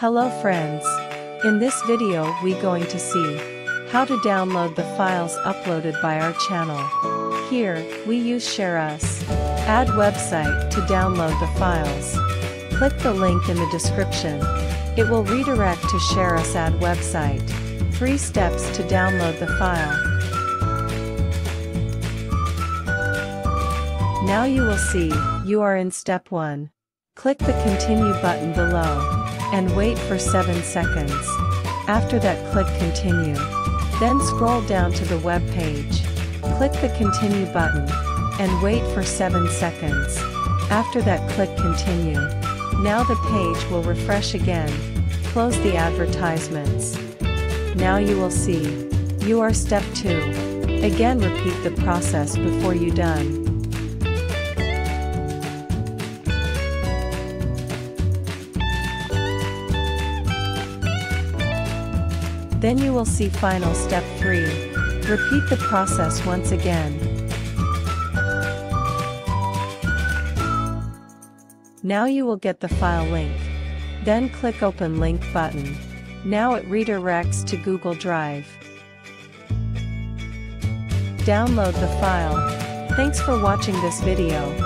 Hello friends. In this video we going to see how to download the files uploaded by our channel. Here, we use ShareUs. Ad website to download the files. Click the link in the description. It will redirect to ShareUs Ad website. 3 steps to download the file. Now you will see, you are in step 1. Click the continue button below. And wait for 7 seconds. After that click continue. Then scroll down to the web page. Click the continue button. And wait for 7 seconds. After that click continue. Now the page will refresh again. Close the advertisements. Now you will see. You are step 2. Again repeat the process before you done. Then you will see final step 3. Repeat the process once again. Now you will get the file link. Then click open link button. Now it redirects to Google Drive. Download the file. Thanks for watching this video.